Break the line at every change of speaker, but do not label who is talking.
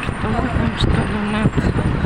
Και το μόνο στο γεμάτο.